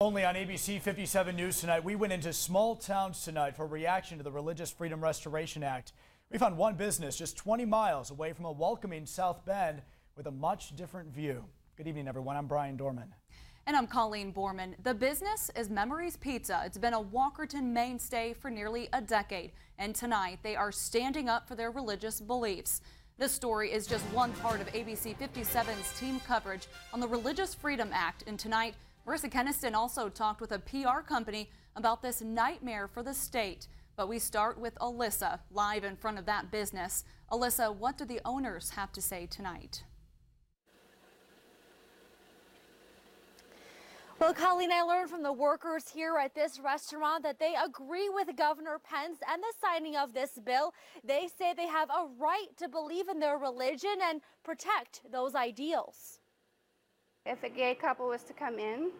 Only on ABC 57 News tonight, we went into small towns tonight for reaction to the Religious Freedom Restoration Act. We found one business just 20 miles away from a welcoming South Bend with a much different view. Good evening, everyone. I'm Brian Dorman. And I'm Colleen Borman. The business is Memories Pizza. It's been a Walkerton mainstay for nearly a decade. And tonight, they are standing up for their religious beliefs. This story is just one part of ABC 57's team coverage on the Religious Freedom Act. And tonight, Marissa Keniston also talked with a PR company about this nightmare for the state. But we start with Alyssa, live in front of that business. Alyssa, what do the owners have to say tonight? Well, Colleen, I learned from the workers here at this restaurant that they agree with Governor Pence and the signing of this bill. They say they have a right to believe in their religion and protect those ideals. If a gay couple was to come in,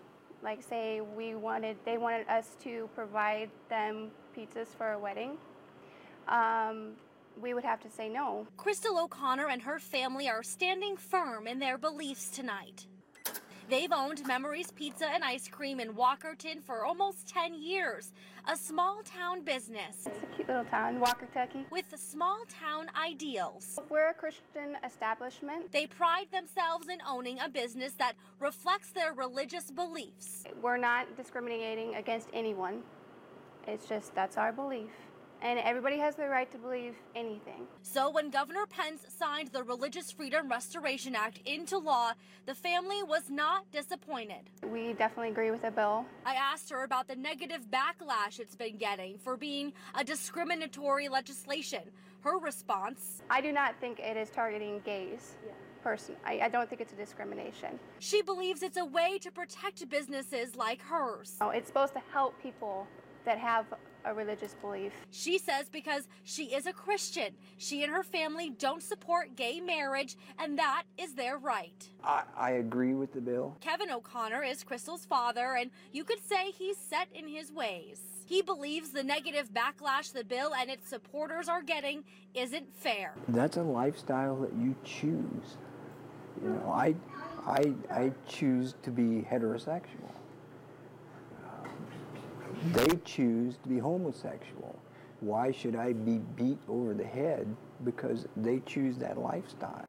like say we wanted, they wanted us to provide them pizzas for a wedding, um, we would have to say no. Crystal O'Connor and her family are standing firm in their beliefs tonight. They've owned Memories Pizza and Ice Cream in Walkerton for almost 10 years, a small town business. It's a cute little town, Walkertucky. With small town ideals. We're a Christian establishment. They pride themselves in owning a business that reflects their religious beliefs. We're not discriminating against anyone. It's just that's our belief and everybody has the right to believe anything. So when Governor Pence signed the Religious Freedom Restoration Act into law, the family was not disappointed. We definitely agree with the bill. I asked her about the negative backlash it's been getting for being a discriminatory legislation. Her response I do not think it is targeting gays. Yeah person. I, I, don't think it's a discrimination. She believes it's a way to protect businesses like hers. Oh, it's supposed to help people that have a religious belief. She says because she is a Christian, she and her family don't support gay marriage, and that is their right. I, I agree with the bill. Kevin O'Connor is Crystal's father, and you could say he's set in his ways. He believes the negative backlash the bill and its supporters are getting isn't fair. That's a lifestyle that you choose. You know, I, I, I choose to be heterosexual they choose to be homosexual. Why should I be beat over the head because they choose that lifestyle?